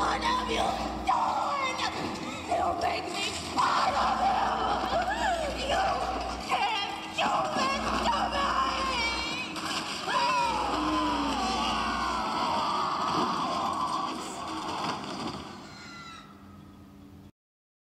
one of you.